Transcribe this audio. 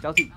交替。